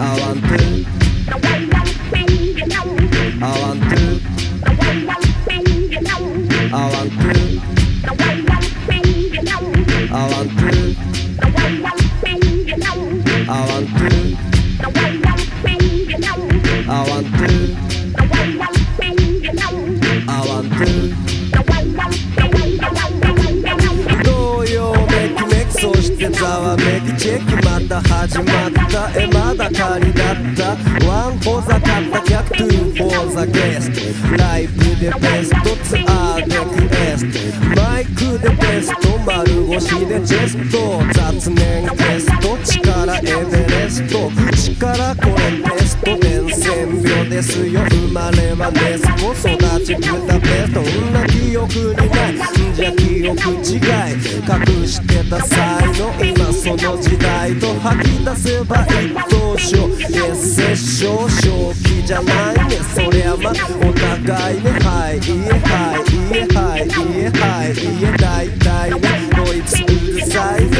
Avanti. Avanti. Avanti. Avanti. Avanti. Avanti. Avanti. Do you make make so してざわめきチェキまた始まった前まだ仮だった。ワンフーザたった客トゥーフーザゲスト。ライブでベストツアーでクエスト。マイクでベスト丸腰でジェスト。雑念ゲスト。力エベレスト。力これベストです。ですよ。生まれはネスコ育ちブダペストんな記憶にないじゃ記憶違い隠してた才能今その時代と吐き出せば一等賞エッセ賞正気じゃないねそりゃまお互いねはいいえはいいえはいいえはいいえ大体ねこいつうるさいね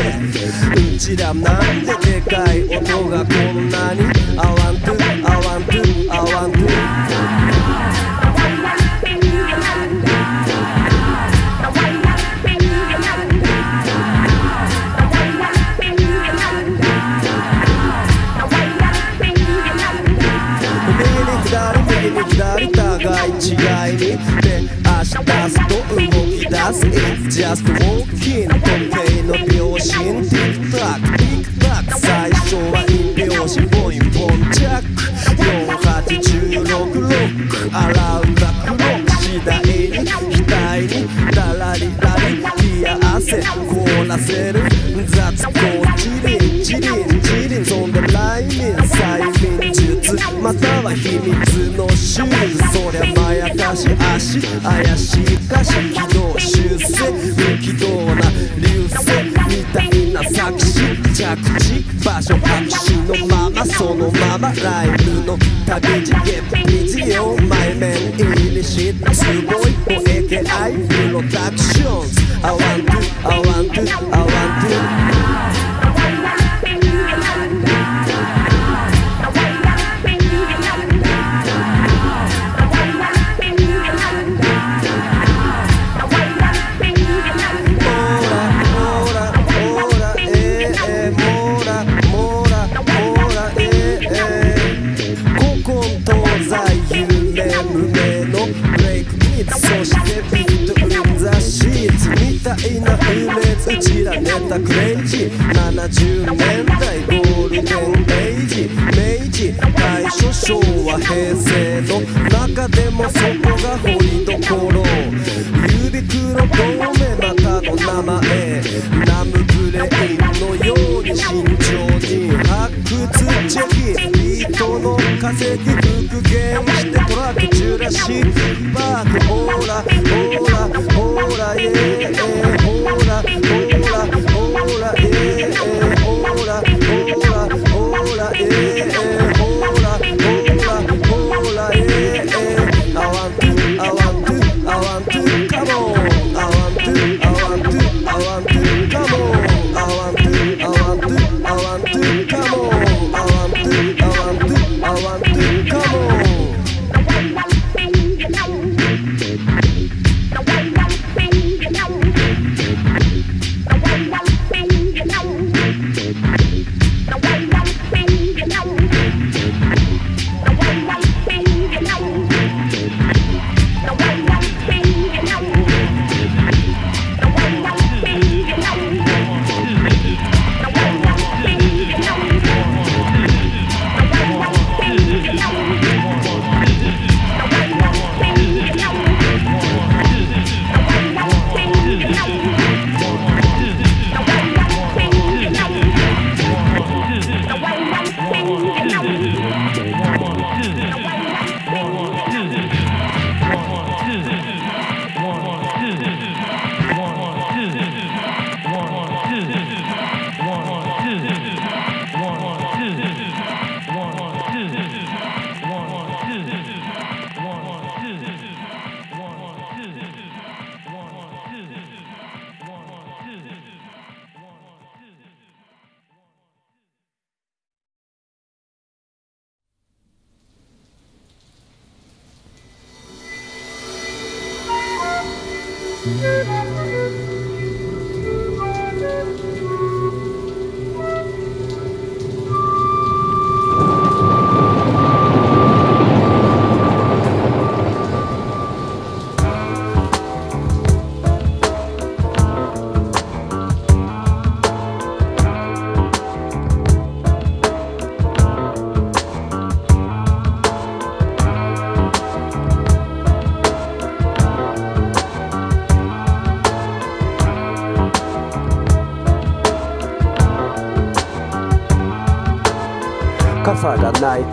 うちらなんででかい音がこんなに合う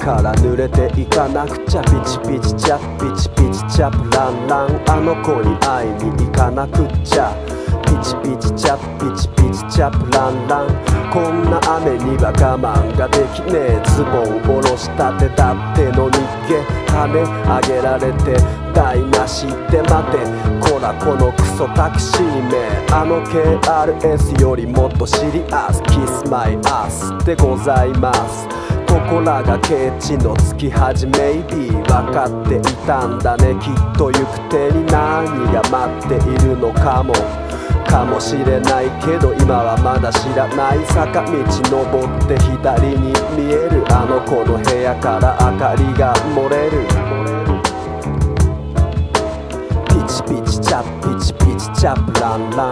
から濡れていかなくちゃピチピチチャピチピチチャプランランあの子に会いに行かなくちゃピチピチチャピチピチチャプランランこんな雨には我慢ができねえズボン下ろしたてだっての逃げ金あげられて台無しで待てこらこのクソタクシー名あの KRS よりもっとシリアスキスマイアスでございますここらがケチの月始めイビー分かっていたんだね。きっと行く手に何が待っているのかもかもしれないけど今はまだ知らない坂道登って左に見える。あの子の部屋から明かりが漏れる。ピチピチチャッピチピチチャプランラン。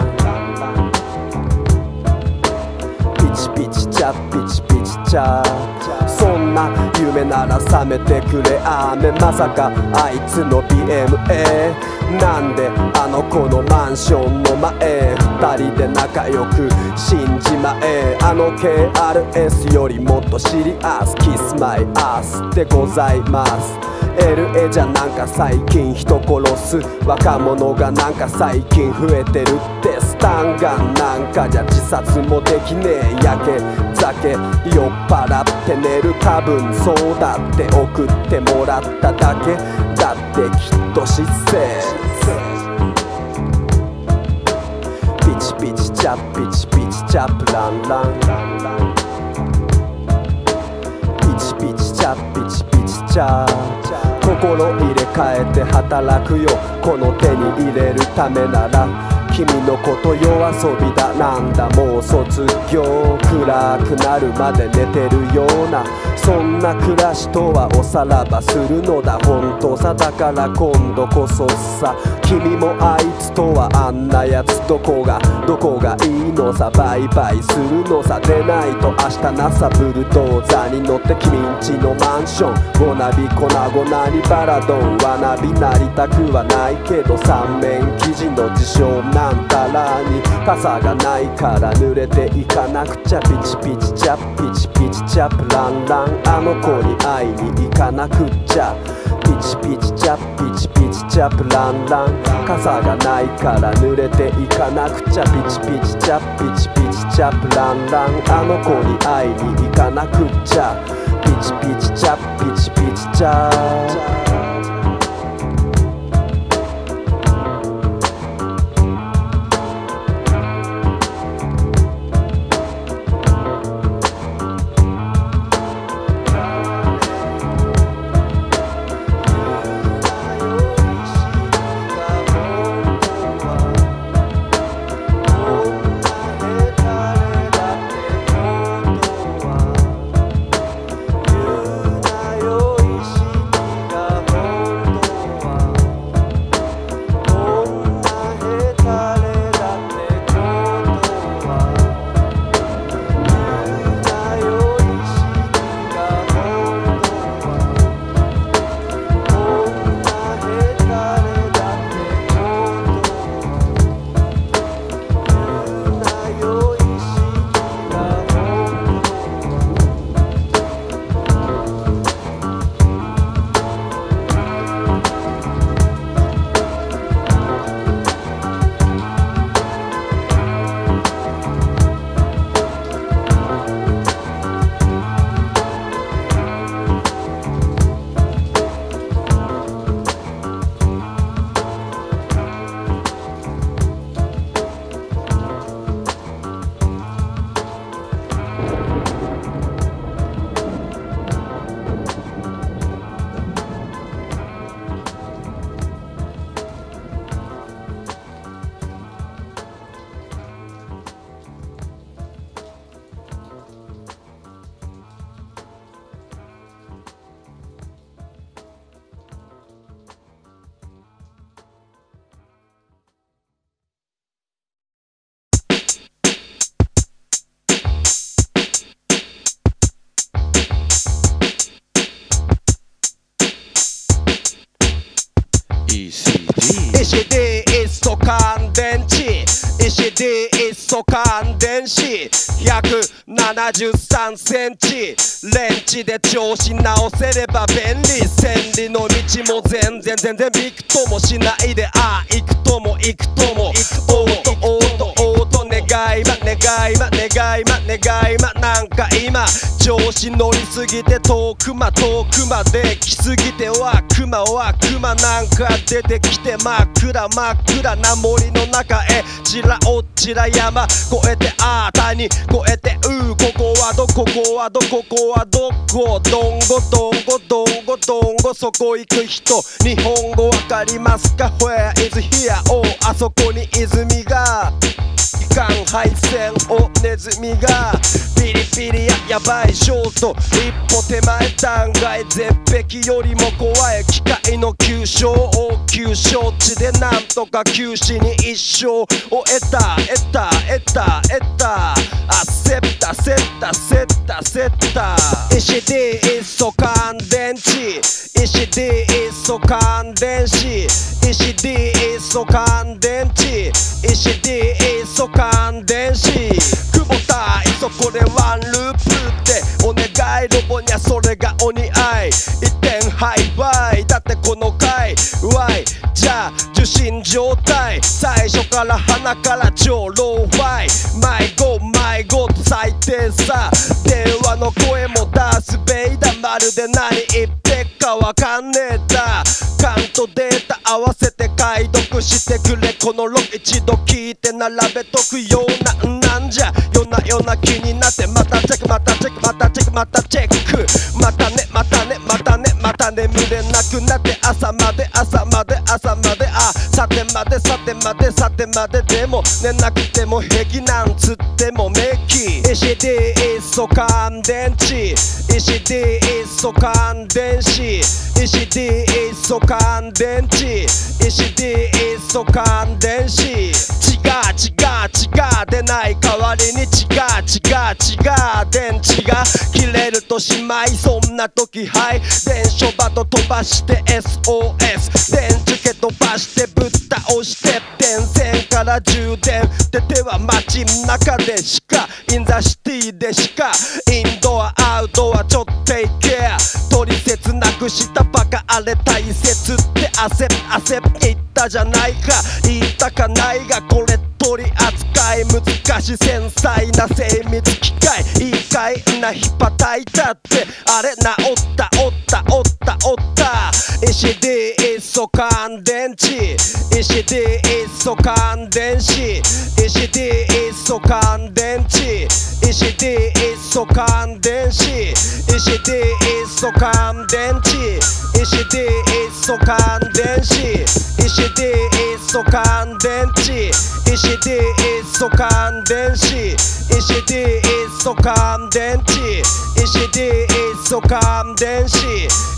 ピチピチチャッピチピチチャそんな。夢なら覚めてくれ。雨まさかあいつの BMA なんであの子のマンションの前。二人で仲良く信じまえ。あの KRS よりもっとシリアスキスマイアスでございます。LA じゃなんか最近人殺す若者がなんか最近増えてるってスタンガンなんかじゃ自殺もできねえやけ酒酔っ払って寝る多分そうだって送ってもらっただけだってきっと失勢ピチピチチャッピチピチチャップランランランランピチピチチャッピチピチチャッ心入れ替えて働くよ。この手に入れるためなら君のこと夜遊びだ。なんだもう卒業暗くなるまで寝てるようなそんな暮らしとはおさらばするのだ。本当さだから今度こそさ君もあいつとはんなやつどこがどこがいいのさバイバイするのさでないと明日なさブルドーザーに乗って君んちのマンションごなび粉々にバラドンわなびなりたくはないけど三面記事の事象なんたらに傘がないから濡れていかなくちゃピチピチチャピチピチチャプランランあの子に会いに行かなくちゃ。チピチチャッピチピチチャップランラン傘がないから濡れていかなくちゃピチピチチャッピチピチチャップランランあの子に会いに行かなくちゃピチピチチャッピチピチチャ石でいっそ乾電池。石でいっそ乾電子173センチ。レンチで調子直せれば便利。千里の道も全然全然びくともしないで。ああ行くとも行くとも。おっとおーとおーと願いま願いま願いま願いまなんか今調子乗りすぎて遠くま遠くまで来すぎては熊は熊なんか出てきて真っ暗真っ暗な森の中へちらおっちら山越えてあー谷越えてうーここはどここはどここはどこどんごどんごどんごどんごそこ行く人日本語わかりますか？Where is here? おあそこに泉が機関配線をネズミがピリピリややばいショート。一歩手前断崖絶壁よりも怖い機械の急所を急承知でなんとか九死に一生を得た。得た。得た。得た。あセッタセッタセッタセッタ石でいっそ乾電池石でいっそ乾電子石でいっそ乾電池石でいっそ乾電池もにゃそれがお似合い一点ハイバイだってこの回 Y じゃあ受信状態最初から鼻から超ローファイ迷子迷子と最低さ電話の声もダースベイダまるで何言ってっかわかんねえだカントデータ合わせて解読してくれ。このロ一度聞いて並べとくようなんなんじゃ。夜な夜な気になってまたチェック。またチェックまたチェック。またチェックまたねまたねまたねまた眠れなくなって朝まで朝まで朝まであさてまでさてまでさてまででも寝なくても平気なんつってもメキ石でいっそ乾電池。石でいっそ乾電子石でいっそ乾電池。石でいっそ乾電子違う違う出ない代わりに違う違う違う電池が切れるとしまいそんな時はい電書バト飛ばして SOS 電池蹴飛ばしてぶっ倒して電線から充電って手は街ん中でしかインザシティでしかインドアアウトはちょっといけ取説なくしたバカあれ大切って汗汗言ったじゃないか言ったかないがこれ取り扱い難しい繊細な精密機械。いいかいなひっぱたいたってあれ治ったおったおったおった。石でいっそ乾電池。石でいっそ乾電子石でいっそ乾電池。石でいっそ乾電子石でいっそ乾電池。石でいっそ乾電子石でいっそ乾電池。ECD 一素乾電子 ECD 一素乾電池。ECD 一素乾電子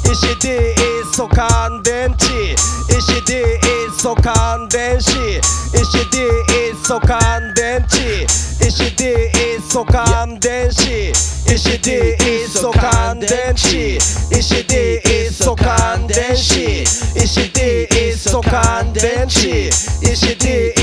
ECD 一素乾電池。ECD 一素乾電子 ECD 一素乾電池。ECD 一素乾電子 ECD 一素乾電池。ECD 一素乾電子 ECD 一素乾電池。ECD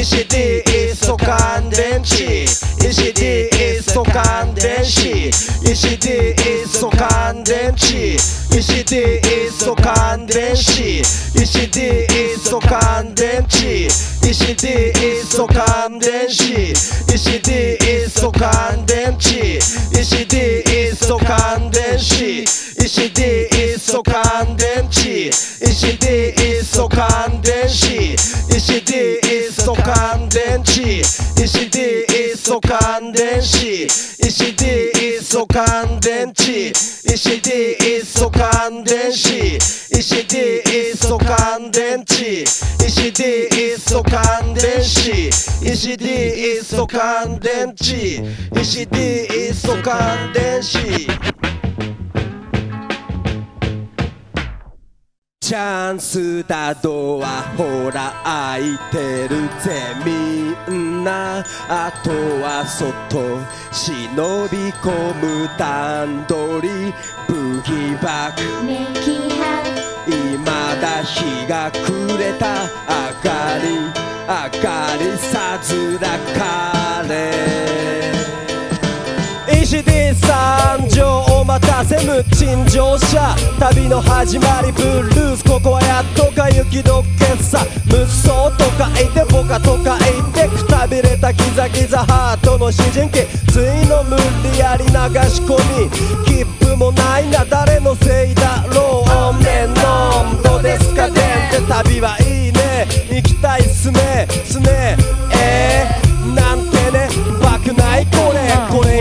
ECD イースト乾電池 ECD イースト乾電子 ECD イースト乾電池 ECD イースト乾電子 ECD イースト乾電池 ECD イースト乾電子 ECD イースト乾電池 ECD イースト乾電子 ECD イースト乾電池 ECD イースト乾電子 ECD 素乾電池石 D 一素乾電子石 D 一素乾電池石 D 一素乾電子石 D 一素乾電池石 D 一素乾電子石 D 一素乾電池石 D 一素乾電子チャンスだドアほら開いてるぜみんな。あとは外忍び込む段取り。ブギバックメキハ今まだ日が暮れた。明かり。明かりさずらか条お待たせ無賃乗車旅の始まりブルースここはやっとか雪解けさ無双とか言ってボカとか言ってくたびれたギザギザハートの主人公ついの無理やり流し込み切符もないな誰のせいだろうおめのんどうですかでんって旅はいいね行きたいっすねすねえー、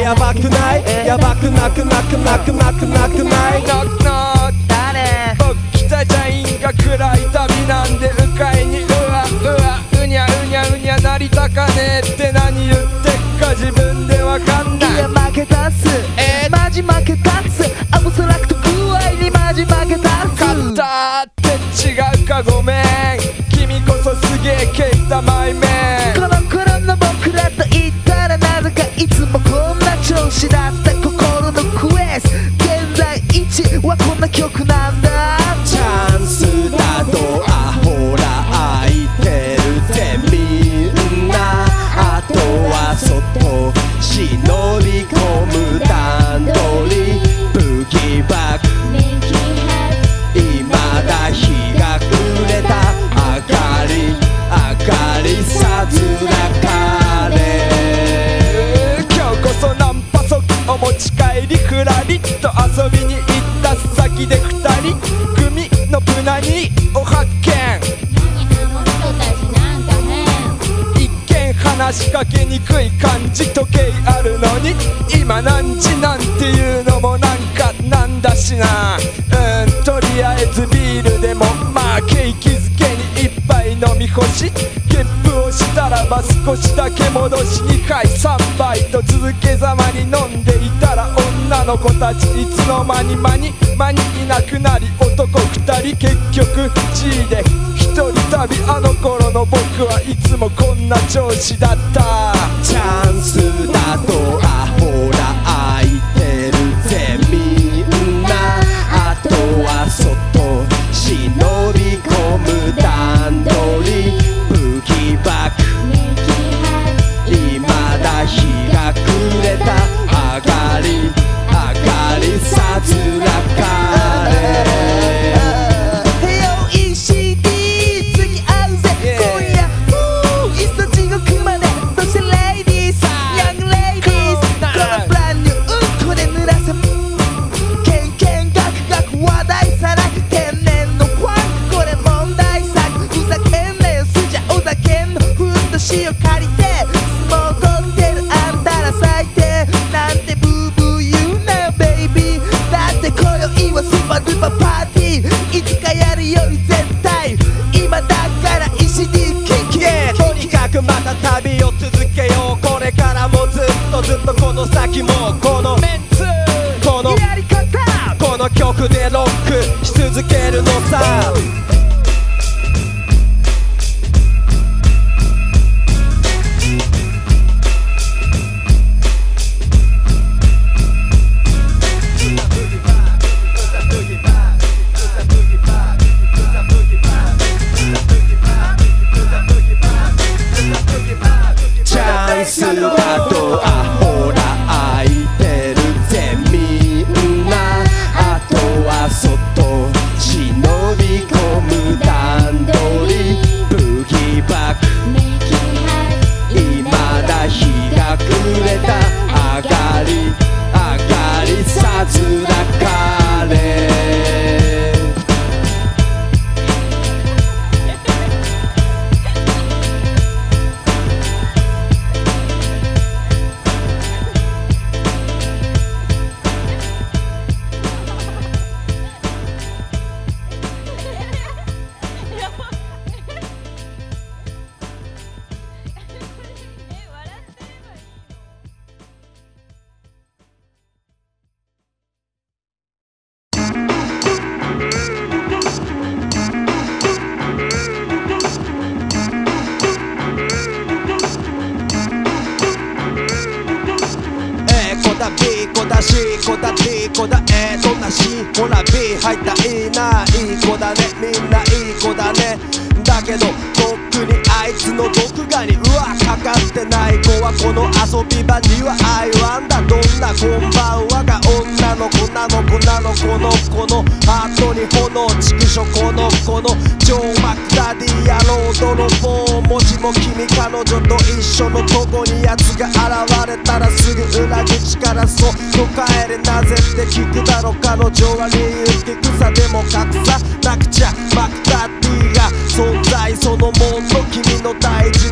やばくない？やばくなくなくなくなくなくない？ノックノック誰僕北ジャインが暗い旅なんで迂回にうわうわうにゃうにゃうにゃなりたかねえって何言ってっか自分でわかんない。いや負けたっす。え？ーマジ負けたっす。アブストラクト具合にマジ負けたっす勝ったって違うかごめん。君こそすげえ蹴ったマイメン失った心のクエス現在一はこんな曲なんだ。かけにくい感じ時計あるのに今何時なんていうのもなんかなんだしな。うんとりあえずビールでもまあ景気づけに一杯飲み干し。ゲップをしたらば少しだけ戻し2杯3杯と続けざまに飲んでいたら女の子たちいつの間に間に間にいなくなり男2人結局 G で一人旅あの頃の僕はいつもこんな調子だった。チャンスだと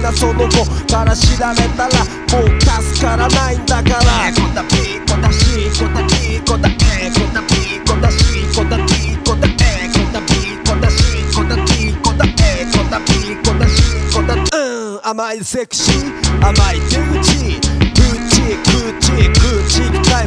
なその子から知られたらもう助からないんだからエコだピーコだシーコだピーコだエコだピーコだシーコだピーコだエコだピーコだシーコだピーコだエコだピーコだシーコだうん甘いセクシー甘い手打ち。ブチクチ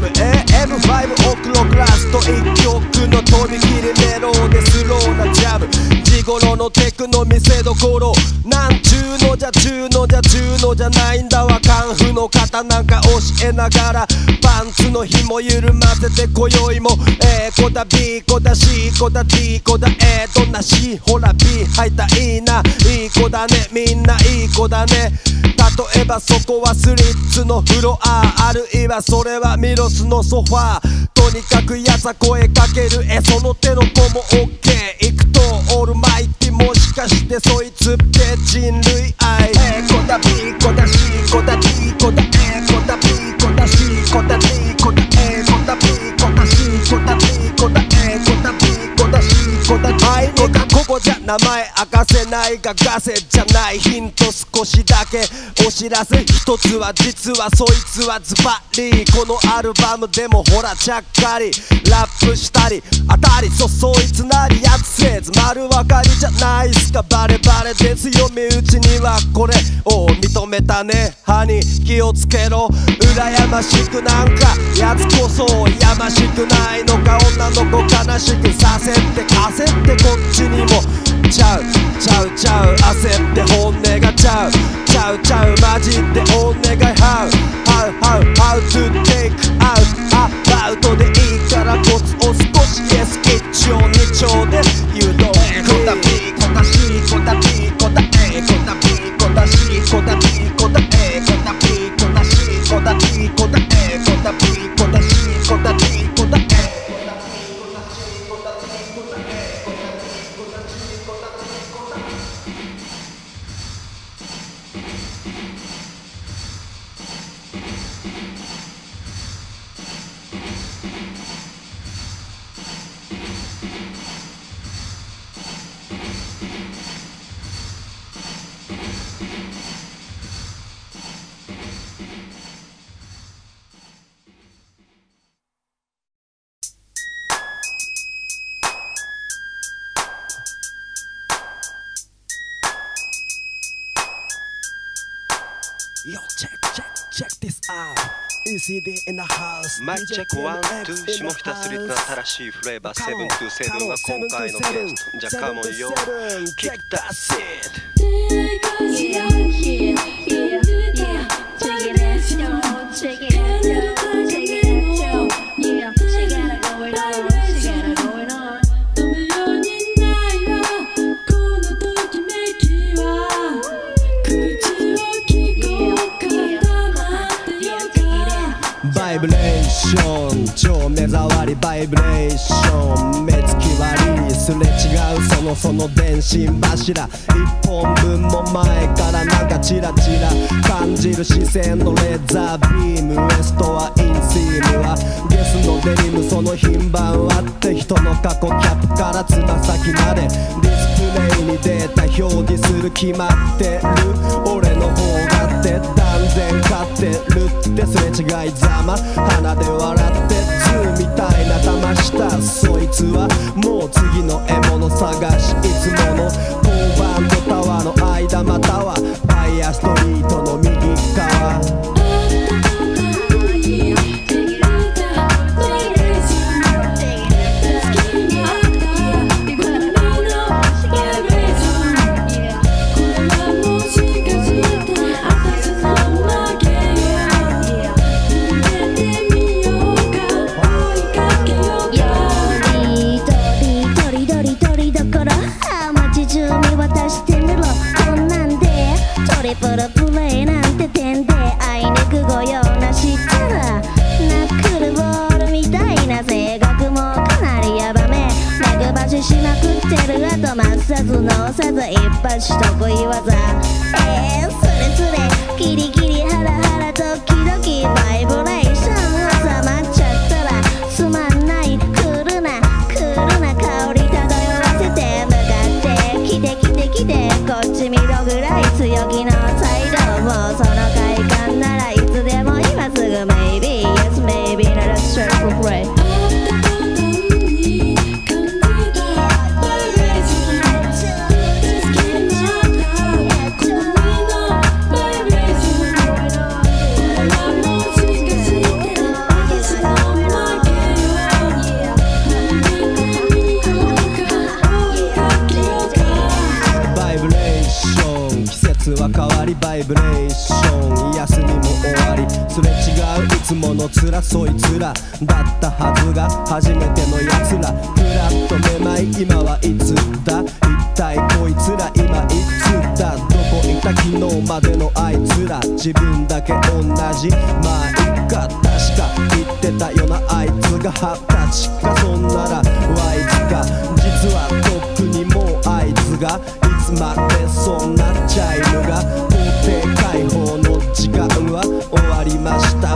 AM5 オクロクラスト1曲のとびきりメロでスローなジャブ地頃のテクの見せどころなんちゅうのじゃちゅうのじゃちゅうのじゃないんだわカンフの方なんか教えながらパンツの紐緩ませて今宵も A 子だ B 子だ C 子だ D 子だ A どんな C ほら B 入ったいいないい子だねみんないい子だね例えばそこはスリッツのフロアあるいはそれはミロスのソファー。とにかくやさ声かける。えその手の子も OK 行くとオールマイティもしかしてそいつって人類愛。A 子だ B こだ C こだ D 名前明かせないがガセじゃないヒント少しだけお知らせ。一つは実はそいつはズバリ。このアルバムでもほらちゃっかり。ラップしたり当たりそそいつなりやつせず。丸分かりじゃないっすか。バレバレですよ身内には。これを認めたね。歯に気をつけろ。羨ましくなんか。やつこそやましくないのか。女の子悲しくさせて焦ってこっちにも。ちゃうちゃうちゃう。焦って本音がちゃう。ちゃうちゃう。マジでお願い How How How How to take out アバウトでいいからコツを少し Yes 一丁二丁で。You don't こだ B こだ C こだ D こだ A こだ B こだ C こだ D こだ A こだ B こだ C こだ D こだ A こだ B こだ C ECD in the house? mic check one, two、下北スリットの新しいフレーバー、 seven to seven が今回のゲスト。じゃあ come on yo, kick that shiバイブレーション目つき悪いすれ違うそのその電信柱。一本分も前からなんかチラチラ感じる視線のレーザービームウエストはインシームはゲスのデニムその品番はって人の過去キャップからつま先までディスプレイにデータ表示する決まってる。かってるってすれ違いざま。鼻で笑って銃みたいな騙したそいつは。もう次の獲物探しいつもの交番とタワーの間またはそいつらだったはずが初めてのやつら。ふらっとめまい今はいつだ？一体こいつら今いつだ？どこいた昨日までのあいつら？自分だけ同じまあいっか確か言ってたよなあいつが二十歳かそんならワイズか。実はとっくにもうあいつがいつまでそんなチャイムが。法廷解放の時間は終わりました。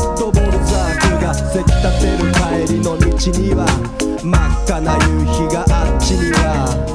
せき立てる帰りの道には真っ赤な夕日があっちには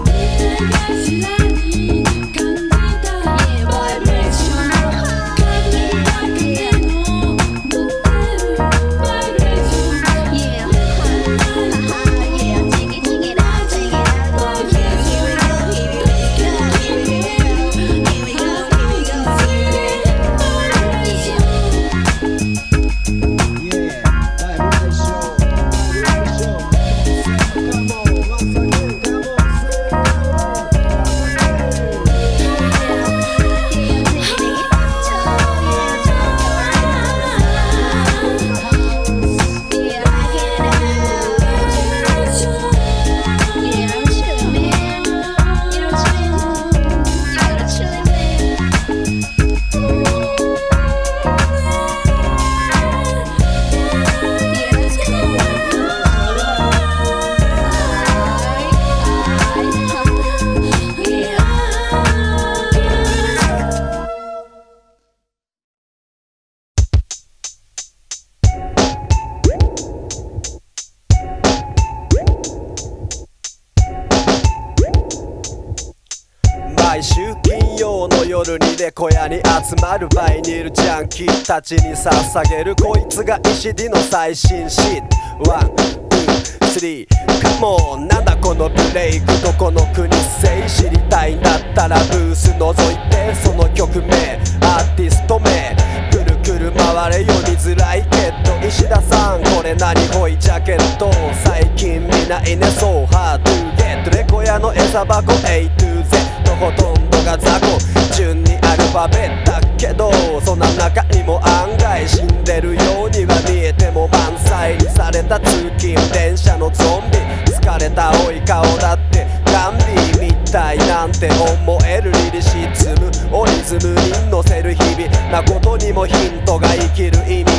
たちに捧げるこいつが石 D の最新シートワン、ツー、スリーカモンなんだこのブレイクどこの国せい知りたいんだったらブース覗いてその曲名アーティスト名くるくる回れ読みづらいけど石田さんこれ何ホイジャケット最近見ないねそうハードゲットレコヤの餌箱 A to Z ほとんどが雑魚順にアルファベットけどそんな中にも案外死んでるようには見えても満載された通勤電車のゾンビ疲れた青い顔だってガンビーみたいなんて思えるリリシズムをリズムに乗せる日々なことにもヒントが生きる意味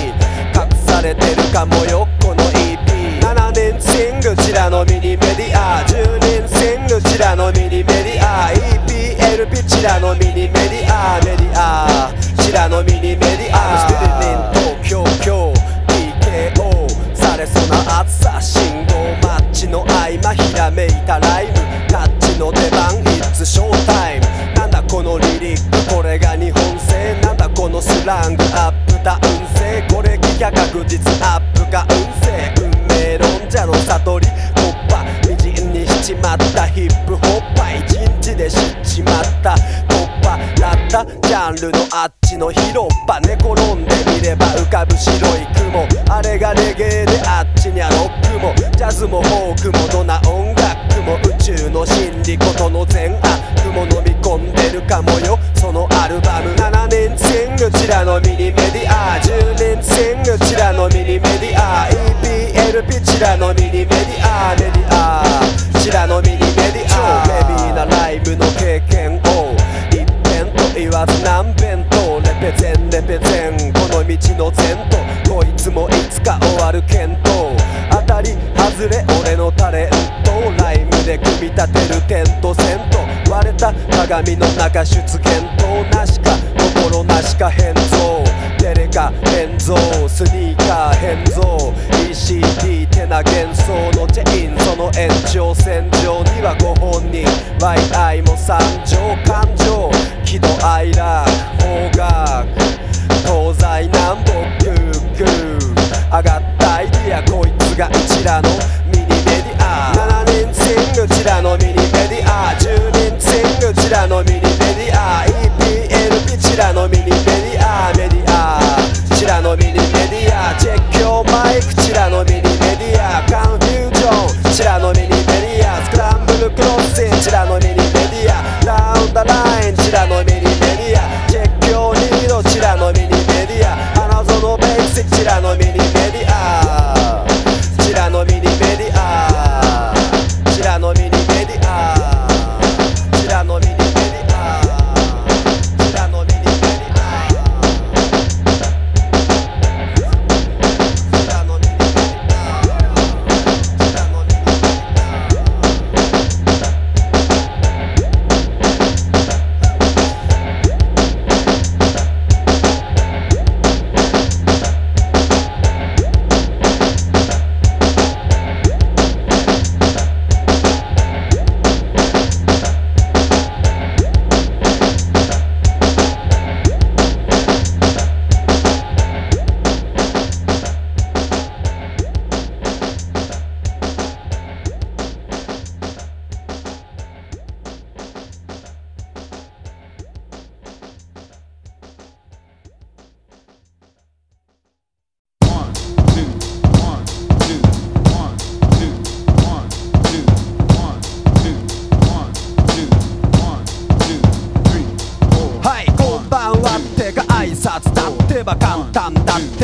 隠されてるかもよこの EP7 年シングチラのミニメディア10年シングチラのミニメディア。EPLP チラのミニメディアメディア。チラのミニメディア。スピリリン東京今日 PKO されそうな暑さ信号マッチの合間ひらめいたライムタッチの出番 It's show time なんだこのリリックこれが日本製なんだこのスラングアップダウン性これ聞きゃ確実アップが運勢。運命論者の悟り。突破微塵にしちまったヒップ。たジャンルのあっちの広場寝転んでみれば浮かぶ白い雲。あれがレゲエであっちにゃロックも。ジャズもフォークも。どんな音楽も。宇宙の真理。ことの全悪鏡の中出現となしか心なしか変造テレカ変造スニーカー変造 ECD 手な幻想のチェイン。その延長線上にはご本人。YI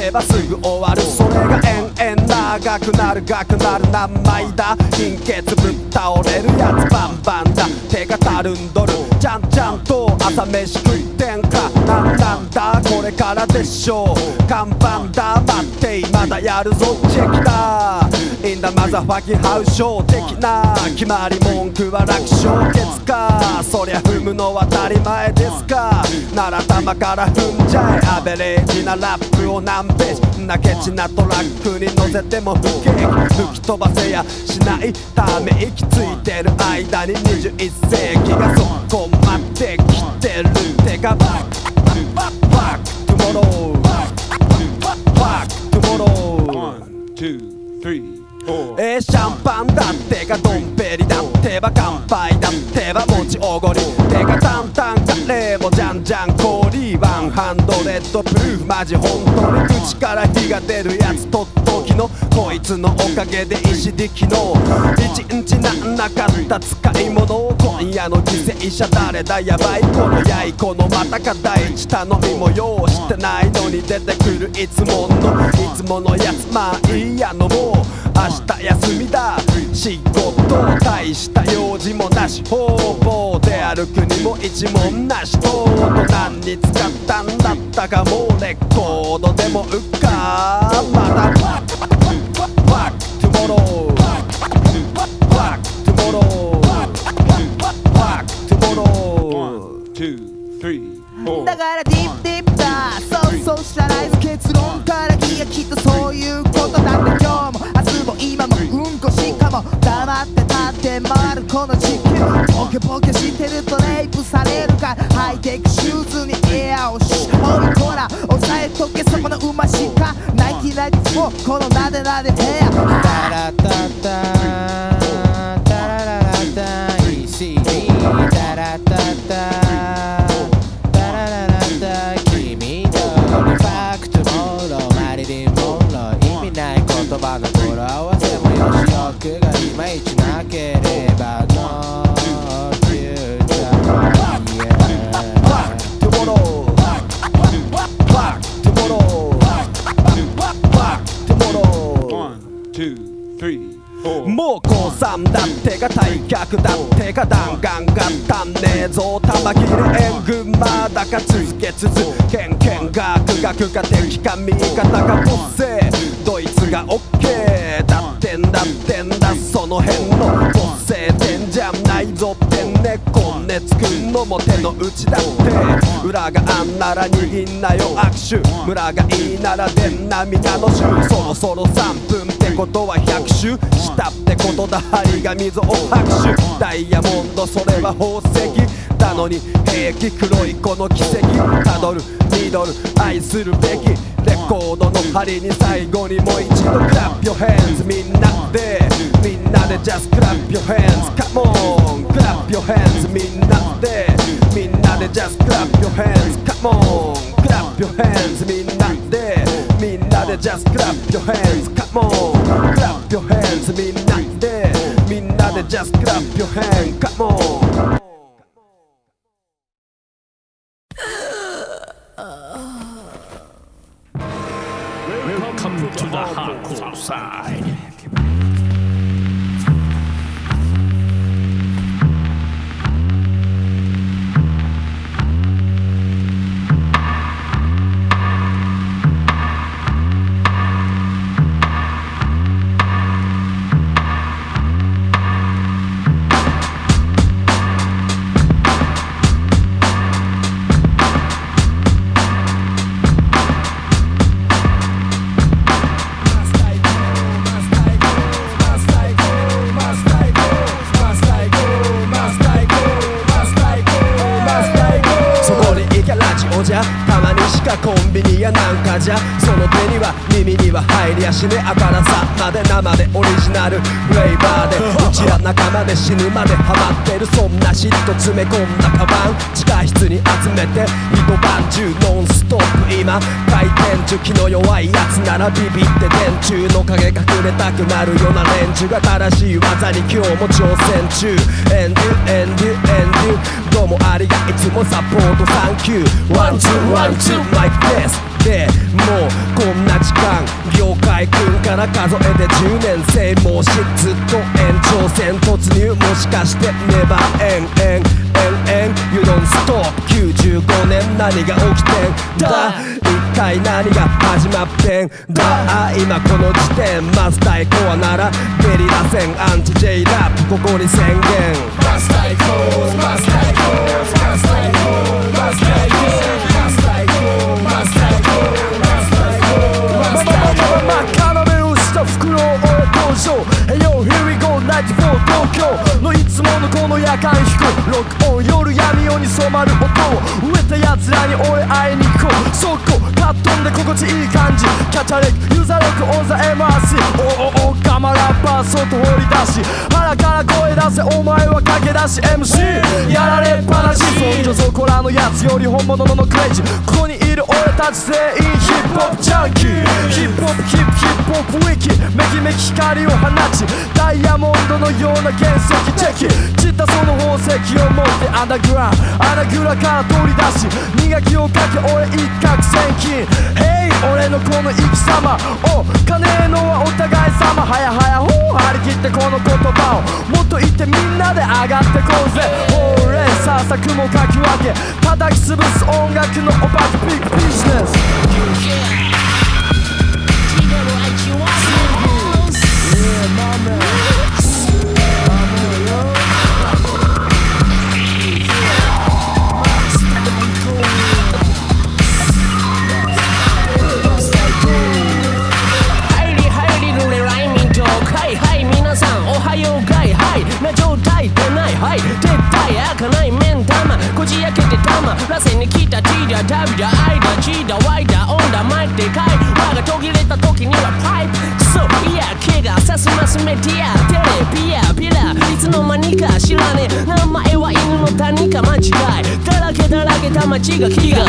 ればすぐ終わる。それが延々長くなる。がくなる何枚だ。貧血ぶっ倒れるやつバンバンだ手がたるんどるちゃんちゃんと朝飯食いてんか。なんなんだ？これからでしょう。看板だ。待っていまだやるぞ。チェキだ。マザファキハウショー的な決まり文句は楽勝決か？そりゃ踏むのは当たり前ですか？なら玉から踏んじゃえ。アベレージなラップを何ページ？なケチなトラックに乗せても不景気吹き飛ばせやしないため息ついてる間に21世紀がそこまで来てる。てかバック。バック。バック。トゥモローバック。バック。バック。トゥモローえー、シャンパンだってかドンペリだってば乾杯だってば持ちおごり。てかタンタンカレーもじゃんじゃん氷ワンハンドレッドプルーマジ本当に口から火が出るやつとっときのこいつのおかげで石力の。一日なんなかった使い物を今夜の犠牲者誰だやばい。このやいこのまたか第一頼みも用意してないのに出てくるいつものいつものやつ。まあいいやのもう。明日休みだ。仕事大した用事もなし。方々で歩くにも一文なし。コード何に使ったんだったかもうレコードでも売っか。またバックバックバックトゥモローバックバックトゥモローバックバックトゥモローだからデこの地球ポケポケしてるとレイプされるか。らハイテクシューズにエアをしおいこら押さえとけ。そこの馬しかナイキライフォーこのなでなでヘア。弾丸が足んねえぞ玉切る援軍まだか続け続けんけんが苦学が敵か味方がボスドイツがオッケーだってんだってんだその辺のボス作るのも手の内だって。裏があんなら握んなよ。握手。村がいいならでんな皆の衆そろそろ3分ってことは100周したってことだ針が溝を拍手。ダイヤモンドそれは宝石。だのに平気黒いこの奇跡。たどるミドル愛するべき。レコードの針に最後にもう一度クラップ your hands みんなでみんなで just clap your hands come on clap your hands みんなでみんなで just clap your hands come on clap your hands みんなでみんなで just clap your hands come on clap your hands みんなでみんなで just clap your hands come on the hardcore side. 死ぬまでハマってるそんな shit 詰め込んだカバン地下室に集めて一晩中ノンストップ今回転中気の弱いやつならビビって電柱の影隠れたくなるような連中が正しい技に今日も挑戦中 and you and you and you どうもありがいつもサポート thank you one two one two mic ですでもうこんな時間業界くんから数えて10年生もうしずっと延長戦突入もしかしてネバーエンエンエンエン You don't stop 95年何が起きてんだ一体何が始まってんだ今この時点マスタイコアならゲリラ戦アンチ J ラップここに宣言。マスタイコーマスタイコー po jakańsku Log 夜闇夜に染まる音を植えた奴らに俺会いに行こうそこカットンで心地いい感じキャチャレックユーザーロックオンザ MRC おおおガマラッパー外放り出し腹から声出せお前は駆け出し MC やられっぱなしそんじょそこらのやつより本物のクレイジーここにいる俺たち全員ヒップホップジャンキーヒップホップヒップヒップホップウィキメキメキ光を放ちダイヤモンドのような原石チェキ散ったその宝石を持ってアンダーグラウンド穴蔵から取り出し磨きをかけ俺一攫千金。Hey 俺のこの生き様。お金のはお互い様。はやはやほう張り切ってこの言葉を。もっと言ってみんなで上がってこうぜ。ほれさあさ雲かき分け。叩き潰す音楽のお化け。ビッグビジネス入が危機が